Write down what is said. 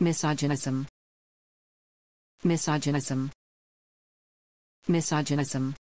Misogynism. Misogynism. Misogynism.